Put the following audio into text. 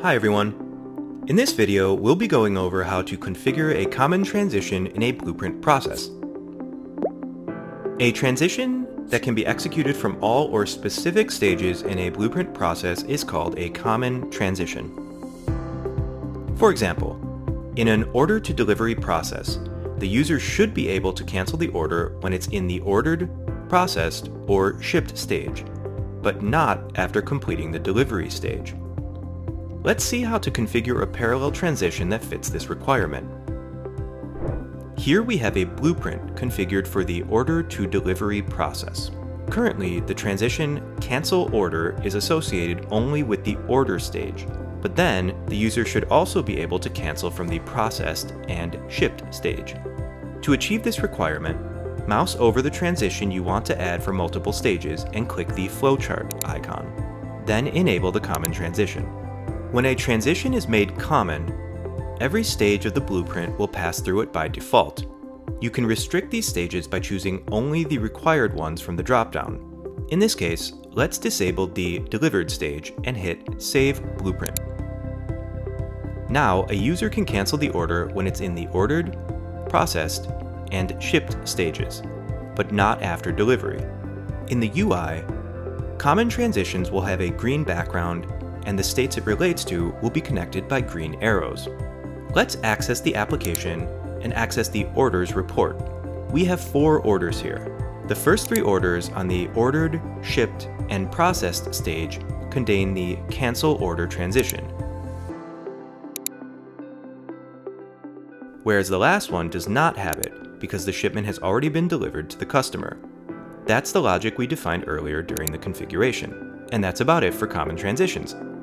Hi everyone. In this video, we'll be going over how to configure a common transition in a blueprint process. A transition that can be executed from all or specific stages in a blueprint process is called a common transition. For example, in an order to delivery process, the user should be able to cancel the order when it's in the ordered, processed, or shipped stage, but not after completing the delivery stage. Let's see how to configure a parallel transition that fits this requirement. Here we have a blueprint configured for the order to delivery process. Currently, the transition cancel order is associated only with the order stage, but then the user should also be able to cancel from the processed and shipped stage. To achieve this requirement, mouse over the transition you want to add for multiple stages and click the flowchart icon. Then enable the common transition. When a transition is made common, every stage of the blueprint will pass through it by default. You can restrict these stages by choosing only the required ones from the dropdown. In this case, let's disable the delivered stage and hit Save Blueprint. Now, a user can cancel the order when it's in the ordered, processed, and shipped stages, but not after delivery. In the UI, common transitions will have a green background and the states it relates to will be connected by green arrows. Let's access the application and access the orders report. We have four orders here. The first three orders on the ordered, shipped, and processed stage contain the cancel order transition. Whereas the last one does not have it because the shipment has already been delivered to the customer. That's the logic we defined earlier during the configuration. And that's about it for common transitions.